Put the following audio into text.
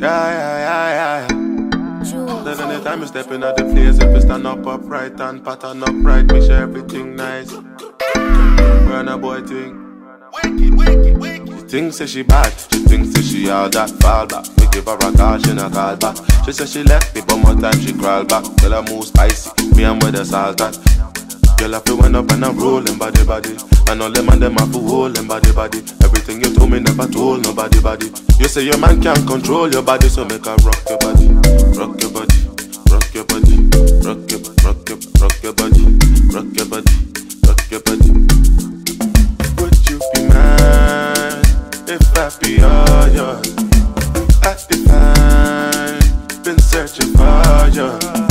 Yeah, yeah, yeah, yeah. Then anytime you step in at the place, if you stand up upright and pattern upright, make sure everything nice. Burna Boy thing. She thinks say she bad, she thinks say she all that fall back. Me give her a call, she not call back. She say she left me, but more time she crawl back. Girl I move spicy, me and with the salt that. Girl I feel went up and I'm rolling body body. And all them and them have to hold them body body. Everything you told me never told nobody body. You say your man can't control your body, so make her rock your body, rock your body, rock your body, rock your rock your rock your body, rock your body, rock your body. Would you be mine if I be all yours? I define, been searching for you.